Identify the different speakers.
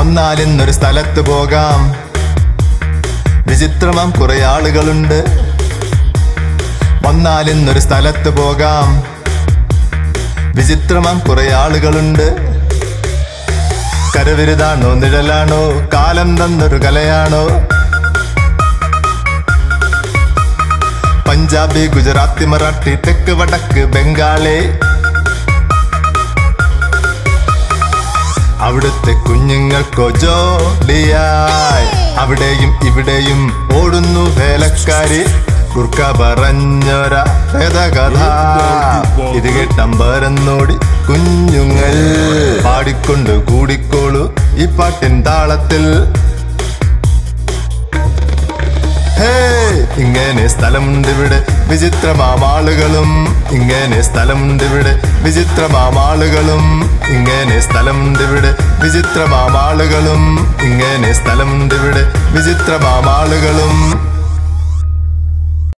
Speaker 1: വന്നാലിന്നൊരു സ്ഥലത്ത് പോകാം. വിചിത്രമാം കുറെ ആളുകളുണ്ട്. വന്നാലിന്നൊരു സ്ഥലത്ത് പോകാം. വിചിത്രമാം കുറെ ആളുകളുണ്ട്. കരവിരുതാണോ നിഴലാണോ കാലം തന്നൊരു കലയാണോ? പഞ്ചാബി ഗുജറാത്തി മറാഠി തെക്ക് വടക്ക് ബംഗാളി അവിടുത്തെ കുഞ്ഞുങ്ങൾക്കോ ജോലിയായി അവിടെയും ഇവിടെയും ഓടുന്നു വേലക്കാരി. കുർക്ക പറഞ്ഞൊര ഇത് കേട്ടമ്പരന്നോടി കുഞ്ഞുങ്ങൾ. പാടിക്കൊണ്ട് കൂടിക്കോളൂ ഈ പാട്ടിൻ താളത്തിൽ. ഇങ്ങനെ സ്ഥലമുണ്ട് ഇവിടെ വിചിത്രമാമാളുകളും ഇങ്ങനെ സ്ഥലമുണ്ട് ഇവിടെ വിചിത്രമാമാളുകളും ഇങ്ങനെ സ്ഥലമുണ്ട് ഇവിടെ വിചിത്രമാമാളുകളും ഇങ്ങനെ സ്ഥലമുണ്ട് ഇവിടെ വിചിത്രമാമാളുകളും